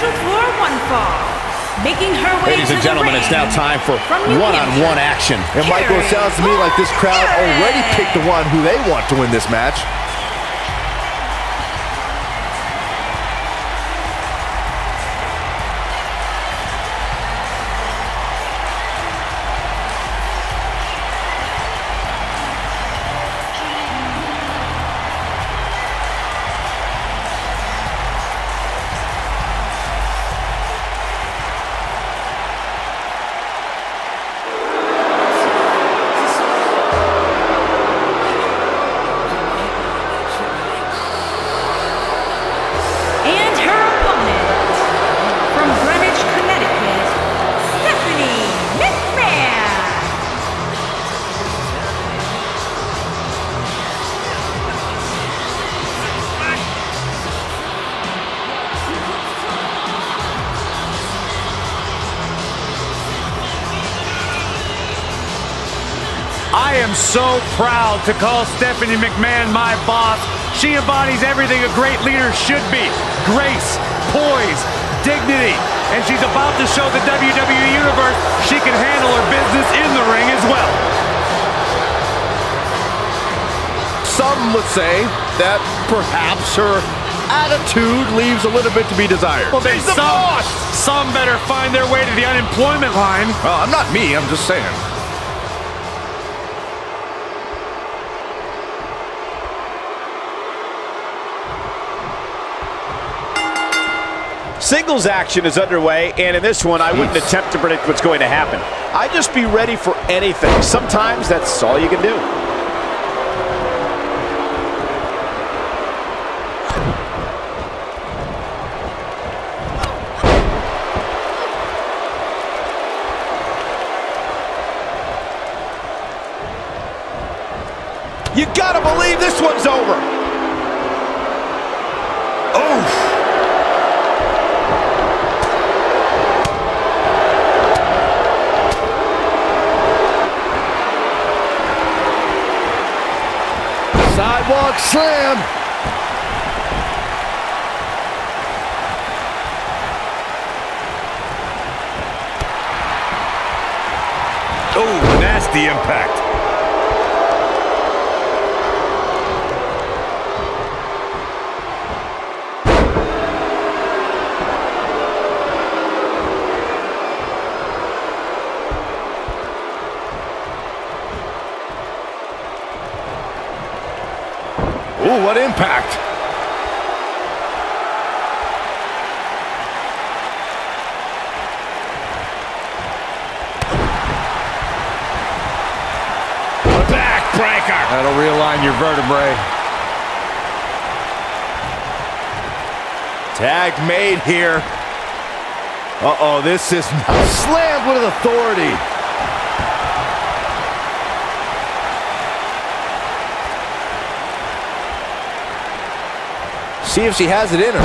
contest is scheduled for one fall. Making her way Ladies to and the gentlemen, ring it's now time for from New one-on-one action. And Michael, it sounds to me like this crowd already picked the one who they want to win this match. So proud to call Stephanie McMahon my boss. She embodies everything a great leader should be. Grace, poise, dignity. And she's about to show the WWE Universe she can handle her business in the ring as well. Some would say that perhaps her attitude leaves a little bit to be desired. Well, then She's the some, boss! some better find their way to the unemployment line. Well, I'm not me, I'm just saying. Singles action is underway, and in this one, I wouldn't attempt to predict what's going to happen. I'd just be ready for anything. Sometimes that's all you can do. You gotta believe this one's over. Sidewalk slam. Oh, nasty impact. Ooh, what impact. Backbreaker. That'll realign your vertebrae. Tag made here. Uh-oh, this is slammed with authority. See if she has it in her.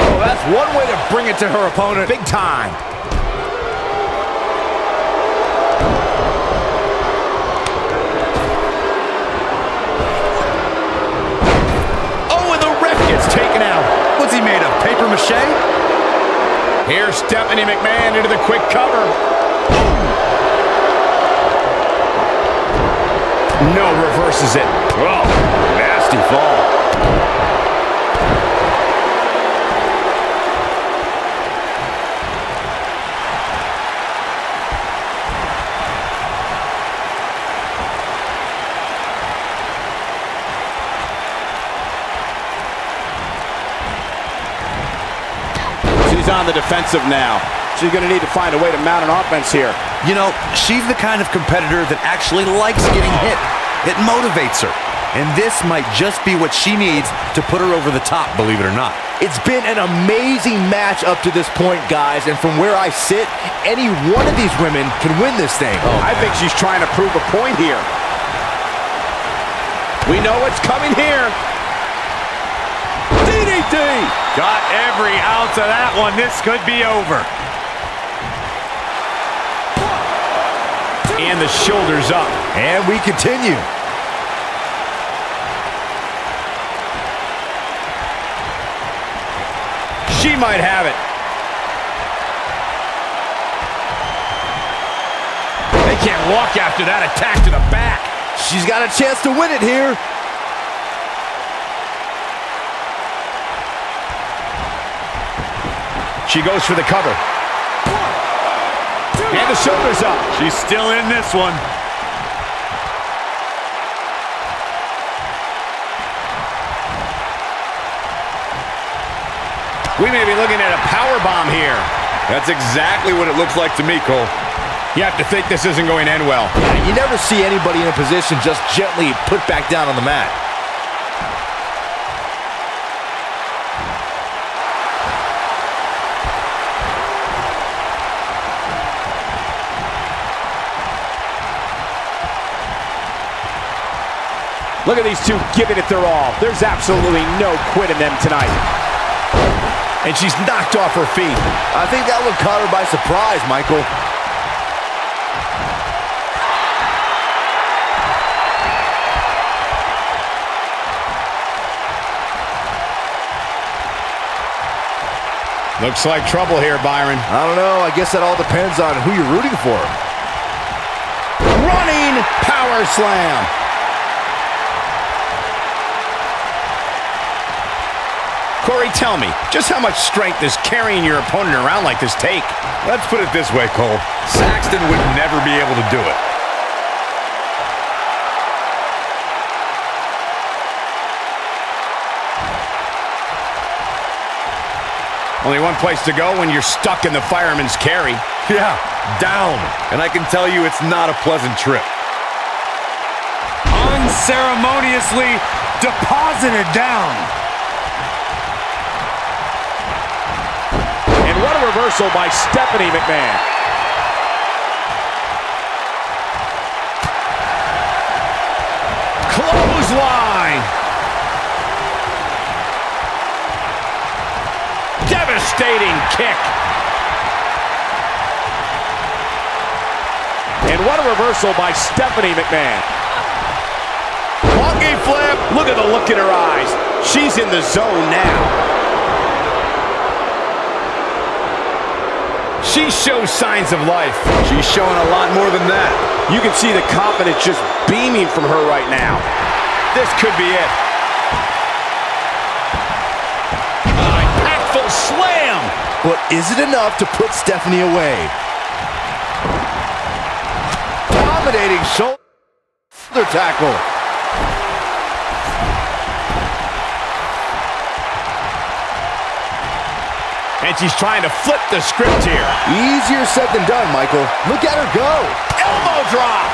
Oh, that's one way to bring it to her opponent. Big time. Oh, and the ref gets taken out. What's he made of, paper mache? Here's Stephanie McMahon into the quick cover. No, reverses it. Oh, nasty fall. She's on the defensive now. She's going to need to find a way to mount an offense here. You know, she's the kind of competitor that actually likes getting hit. It motivates her. And this might just be what she needs to put her over the top, believe it or not. It's been an amazing match up to this point, guys, and from where I sit, any one of these women can win this thing. Oh, I think she's trying to prove a point here. We know what's coming here. D. Got every ounce of that one. This could be over. and the shoulders up. And we continue. She might have it. They can't walk after that attack to the back. She's got a chance to win it here. She goes for the cover. And the shoulders up. She's still in this one. We may be looking at a power bomb here. That's exactly what it looks like to me, Cole. You have to think this isn't going to end well. Yeah, you never see anybody in a position just gently put back down on the mat. Look at these two giving it their all. There's absolutely no quit in them tonight. And she's knocked off her feet. I think that one caught her by surprise, Michael. Looks like trouble here, Byron. I don't know. I guess that all depends on who you're rooting for. Running power slam. Corey, tell me, just how much strength does carrying your opponent around like this take? Let's put it this way, Cole. Saxton would never be able to do it. Only one place to go when you're stuck in the fireman's carry. Yeah, down. And I can tell you it's not a pleasant trip. Unceremoniously deposited down. Reversal by Stephanie McMahon. Clothesline. Devastating kick. And what a reversal by Stephanie McMahon. Monkey flip. Look at the look in her eyes. She's in the zone now. She shows signs of life. She's showing a lot more than that. You can see the confidence just beaming from her right now. This could be it. Impactful slam. But is it enough to put Stephanie away? Dominating shoulder tackle. And she's trying to flip the script here. Easier said than done, Michael. Look at her go. Elbow drop.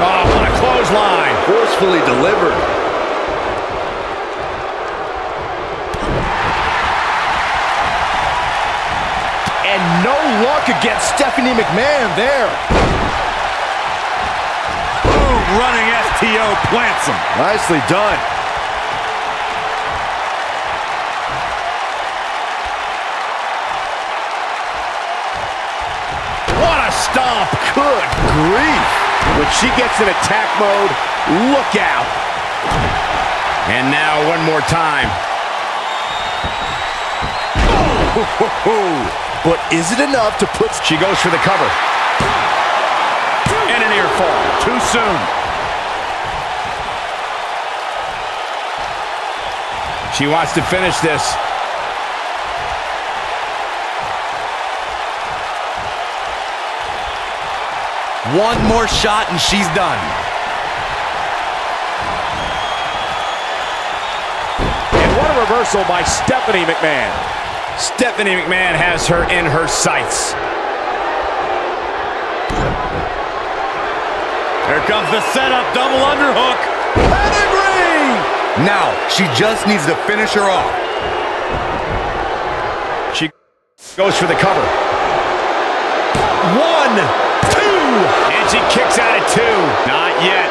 Oh, what a clothesline. Forcefully delivered. Stephanie McMahon there. Boom, running STO plants him. Nicely done. What a stomp. Good grief. When she gets in attack mode, look out. And now one more time. But is it enough to put... She goes for the cover. And a near fall. Too soon. She wants to finish this. One more shot and she's done. And what a reversal by Stephanie McMahon. Stephanie McMahon has her in her sights. Here comes the setup, double underhook. Pedigree! Now, she just needs to finish her off. She goes for the cover. One, two. And she kicks out at two. Not yet.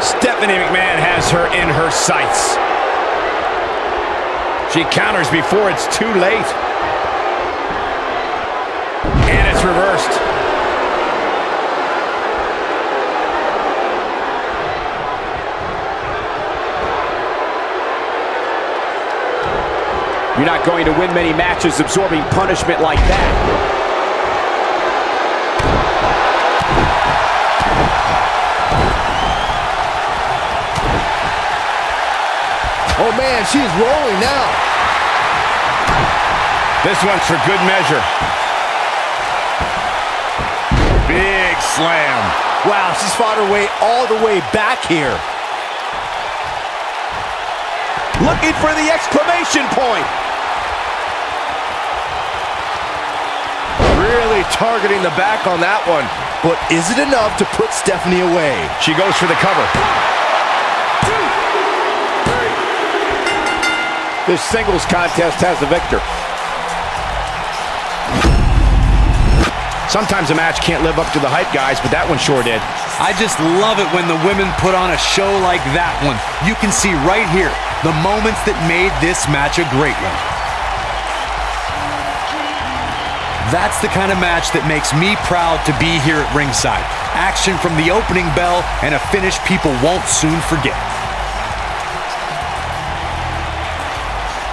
Stephanie McMahon has her in her sights. She counters before it's too late. And it's reversed. You're not going to win many matches absorbing punishment like that. Man, she's rolling now. This one's for good measure. Big slam. Wow, she's fought her way all the way back here. Looking for the exclamation point. Really targeting the back on that one. But is it enough to put Stephanie away? She goes for the cover. This singles contest has the victor. Sometimes a match can't live up to the hype, guys, but that one sure did. I just love it when the women put on a show like that one. You can see right here the moments that made this match a great one. That's the kind of match that makes me proud to be here at ringside. Action from the opening bell and a finish people won't soon forget.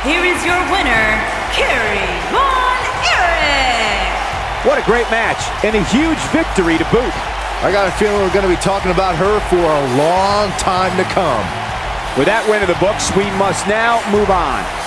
Here is your winner, Kerry Von Erich. What a great match, and a huge victory to boot. I got a feeling we're going to be talking about her for a long time to come. With that win in the books, we must now move on.